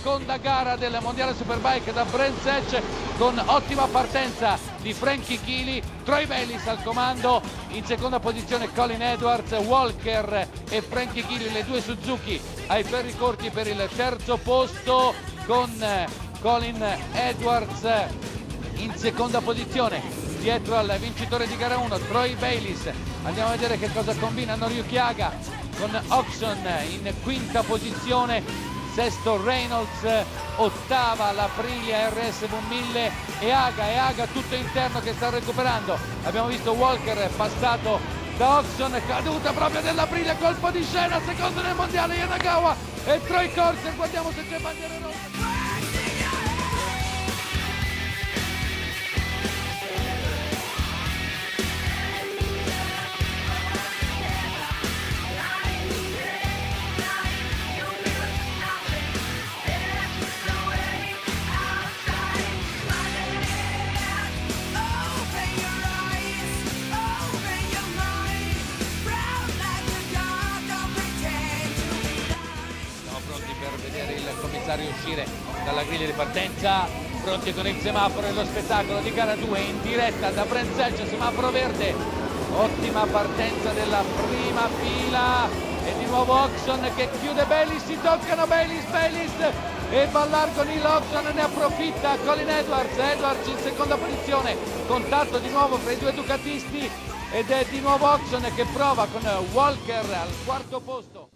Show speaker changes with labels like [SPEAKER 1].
[SPEAKER 1] seconda gara del mondiale superbike da Hatch con ottima partenza di Frankie Chili, Troy Bellis al comando, in seconda posizione Colin Edwards, Walker e Frankie Chili, le due Suzuki ai ferri corti per il terzo posto con Colin Edwards in seconda posizione dietro al vincitore di gara 1 Troy Bayliss. Andiamo a vedere che cosa combinano Ryukiaga con Oxon in quinta posizione sesto Reynolds ottava l'Aprilia RS V1000 e Aga e Aga tutto interno che sta recuperando. Abbiamo visto Walker passato da Oxon caduta proprio dell'Aprilia colpo di scena secondo nel mondiale Yanagawa e Troy Corser guardiamo se c'è bandiera rossa il commissario uscire dalla griglia di partenza, pronti con il semaforo e lo spettacolo di gara 2 in diretta da Brenzeggia, semaforo verde, ottima partenza della prima fila. E di nuovo Oxon che chiude Bellis, si toccano Bellis, Bellis e Ballar con il Oxon ne approfitta Colin Edwards, Edwards in seconda posizione, contatto di nuovo fra i due ducatisti. Ed è di nuovo Oxon che prova con Walker al quarto posto.